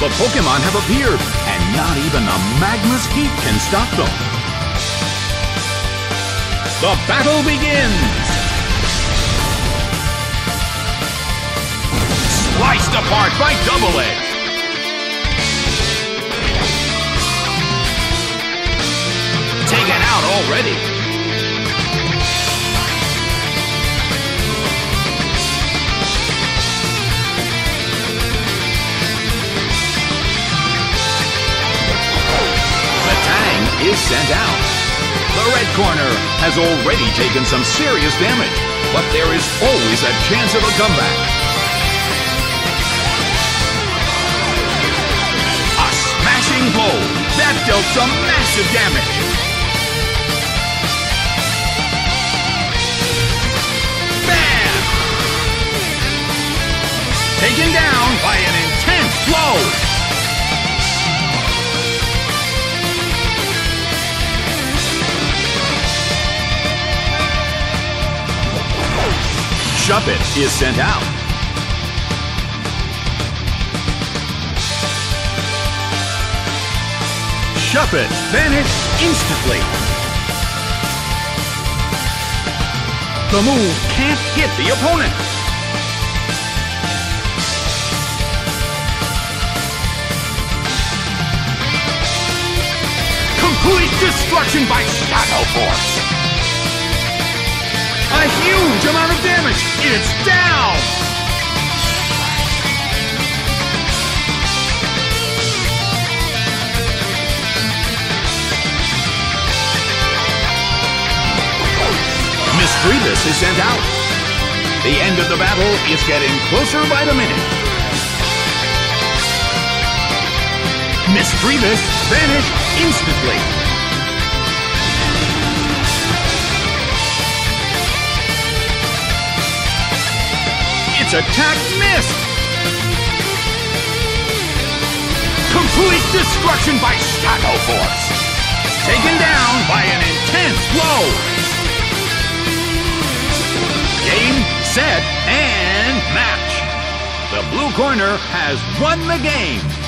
The Pokemon have appeared, and not even the magma's heat can stop them. The battle begins! Sliced apart by Double Edge! Taken out already! Sent out. The red corner has already taken some serious damage, but there is always a chance of a comeback. A smashing blow that dealt some massive damage. Bam! Taken down by an intense blow. Shuppet is sent out. Shuppet vanished instantly. The move can't hit the opponent. Complete destruction by Shadow Force. A huge amount of damage. It's down. Misdreavus is sent out. The end of the battle is getting closer by the minute. Misdreavus vanished instantly. Its attack missed! Complete destruction by Shadow Force! Taken down by an intense blow! Game, set, and match! The blue corner has won the game!